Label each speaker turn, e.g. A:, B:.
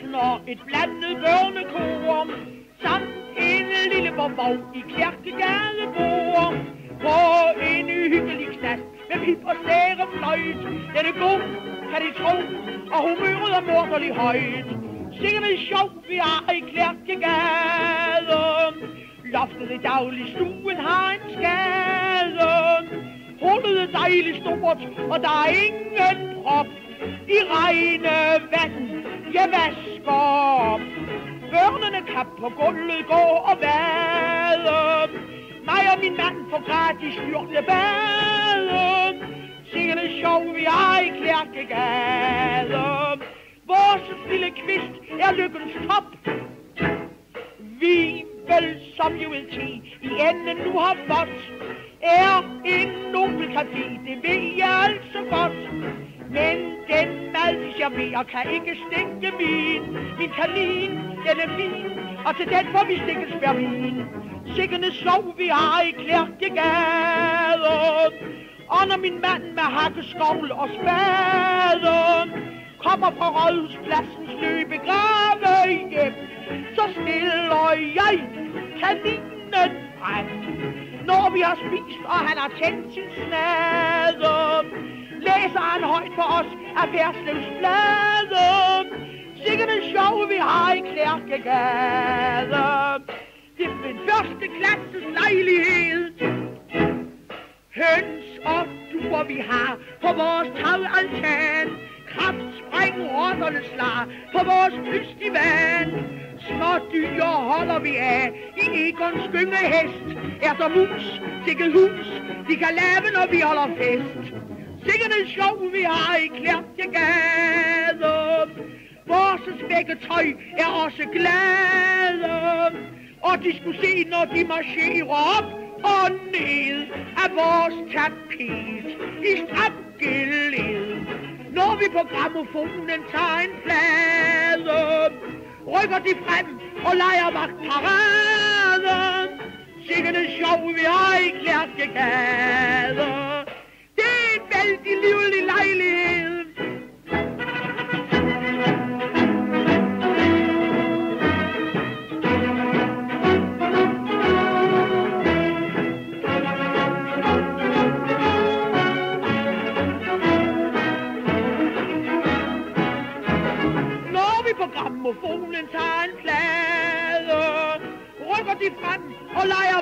A: slår et blandet børnekor, samt en lille borgvog i Kærkegade bor. På en hyggelig knast med pip og sære fløjt. Den er god, kan de tro, og humøret er morderlig højt. Sikkert sjov, vi har i Kærkegade. Loftet i dagligstuen har en skade. Hullet er dejligt stort, og der er ingen prop. I regnevand, jeg vasker op. Børnene kan på gulvet gå og vade. Mig og min mand får gratis styrkende bade. Singende sjov, vi har i Klærkegade. Vores lille kvist er lykkens top. Vi vel, som jo vil ti i enden nu har fået, er en nobel café, det ved jeg altså godt. Men den mad, jeg serverer, kan ikke stinke min. Min kanin, den er min, og til den får vi stikkes spermin. Sikkerne sov vi har i Klærkegade. Og når min mand med hakkeskovl og spade kommer fra rådhuspladsens løbegrave hjem, så stiller jeg kaninen frem. Når vi har spist, og han har tændt sin snade, læser han højt for os af Færslevs blade. Sikke en sjov, vi har i Klærkegade. Det er min første klasses lejlighed. Høns og duer vi har på vores tagaltan. Kraft, spring, rotterne slag på vores festival. Små dyr holder vi af i Egons gyngehest. Er der mus, sikke hus, de kan lave, når vi holder fest. Sikke en sjov, vi har i Klærkegade. Vores spækketøj er også glade. Og de skulle se, når de marcherer op og ned af vores tapet i strapgild. Når vi på gramofonen tager en plade, rykker de frem og leger vagt parade. Sikkert en sjov, vi har i Klærkegade. Det er en vældig livlig lejlighed. Når vi på gramofonen tager en plade, rykker de frem og leger